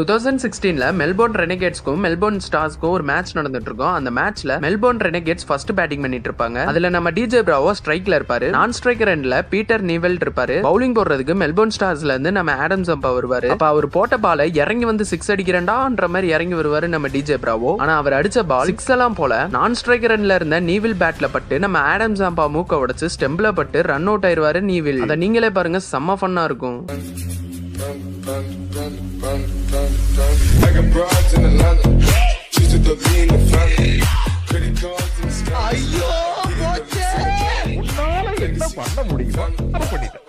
Two thousand சிக்ஸ்டீன்ல Melbourne ரெனகேட்ஸ்க்கும் Melbourne ஸ்டார்ஸ்க்கும் ஒரு மேட்ச் நடந்துட்டு இருக்கும் அந்த மேட்ச்ல மெல்போர்ன் ரெனகேட்ஸ் ஃபர்ஸ்ட் பேட்டிங் பண்ணிட்டு இருப்பாங்க அதுல நம்ம டிஜே பிராவோ ஸ்ட்ரைக்ல இருப்பாரு. நான் ஸ்ட்ரைக்கர் எண்ட்ல பீட்டர் நீவெல் இருப்பாரு. பவுலிங் போடுறதுக்கு மெல்போர்ன் ஸ்டார்ஸ்ல இருந்து நம்ம ஆடம் சம்பா வருவாரு. அப்ப அவர் போட்ட பால இறங்கி வந்து சிக்ஸ் அடிக்கிறேன்டான்ற மாதிரி இறங்கி வருவாரு நம்ம டிஜே பிராவோ ஆனா அவர் அடிச்ச பால் சிக்ஸ் எல்லாம் போல நான் ஸ்ட்ரைக்கர் எண்ட்ல இருந்த நீவில் பேட்ல பட்டு நம்ம ஆடம் ஜம்பா மூக்க உடைச்சு ஸ்டெம்ப்ல பட்டு ரன் அவுட் ஆயிருவாரு நீவில் அதை நீங்களே பாருங்க செம்ம ஃபன்னா இருக்கும். ஐயோ போச்சே உன்னால என்ன பண்ண முடியுமோ அதை பண்ணிட்டேன்